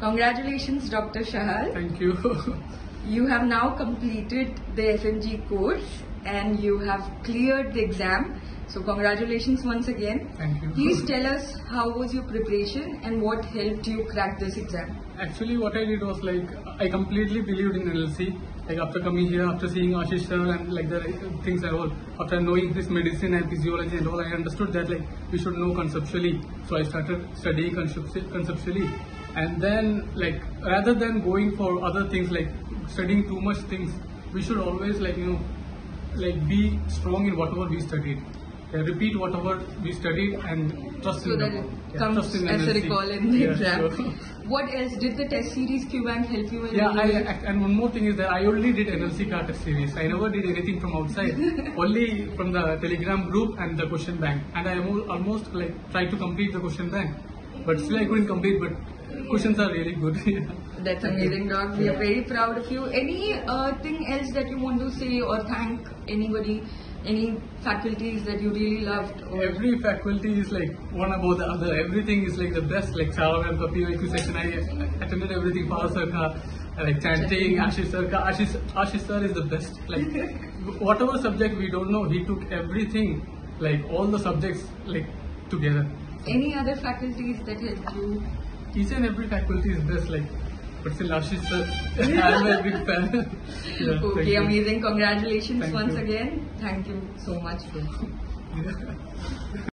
Congratulations, Dr. Shahal. Thank you. You have now completed the FMG course and you have cleared the exam. So, congratulations once again. Thank you. Please tell us how was your preparation and what helped you crack this exam. Actually, what I did was like I completely believed in NLC. Like after coming here, after seeing Ashish sir and like the things I all, after knowing his medicine and physiology and all, I understood that like we should know conceptually. So I started studying conceptually, and then like rather than going for other things like studying too much things, we should always like you know like be strong in whatever we studied. Yeah, repeat whatever we studied and trust So in that the- it yeah, comes trust in as a recall in the Yeah, exam. sure. What else? Did the test series QBank help you in Yeah, any I, and one more thing is that I only did NLC Carter series. I never did anything from outside, only from the Telegram group and the question bank. And I almo- almost like tried to complete the question bank, but still I couldn't complete. But questions are really good. That's amazing, Doc. We are very proud of you. Any uh, thing else that you want to say or thank anybody? Any faculties that you really loved? Or Every faculty is like one above the other. Everything is like the best. Like and Kapi IQ section, I attended everything. Power Sarka, like chanting, Ashish Sarka. Ashish, Ashish sir is the best. Like whatever subject we don't know, he took everything, like all the subjects, like together. any other faculties that helped you? Each and every faculty is best. Like, but still Ashish sir, I'm a big fan. yeah, Okay, amazing. Congratulations Thank once you. again. Thank you so much.